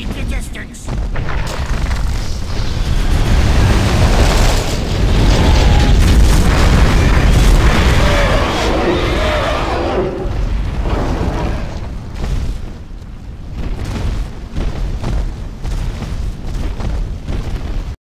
Keep your distance.